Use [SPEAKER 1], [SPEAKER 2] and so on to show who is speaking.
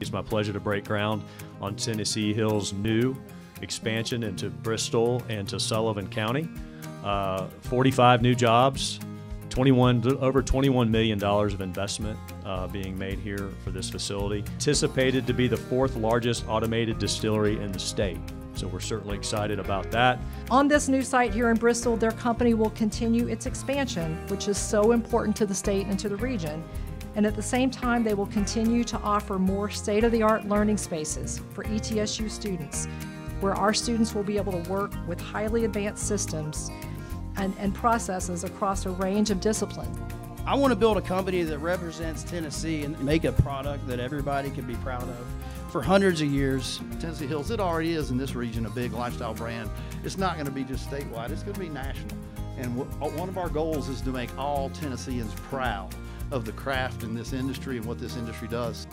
[SPEAKER 1] It's my pleasure to break ground on Tennessee Hills' new expansion into Bristol and to Sullivan County. Uh, 45 new jobs, 21 over 21 million dollars of investment uh, being made here for this facility. Anticipated to be the fourth largest automated distillery in the state. So we're certainly excited about that.
[SPEAKER 2] On this new site here in Bristol, their company will continue its expansion, which is so important to the state and to the region. And at the same time, they will continue to offer more state of the art learning spaces for ETSU students, where our students will be able to work with highly advanced systems and, and processes across a range of disciplines.
[SPEAKER 3] I want to build a company that represents Tennessee and make a product that everybody can be proud of. For hundreds of years,
[SPEAKER 4] Tennessee Hills, it already is in this region a big lifestyle brand. It's not going to be just statewide, it's going to be national. And uh, one of our goals is to make all Tennesseans proud of the craft in this industry and what this industry does.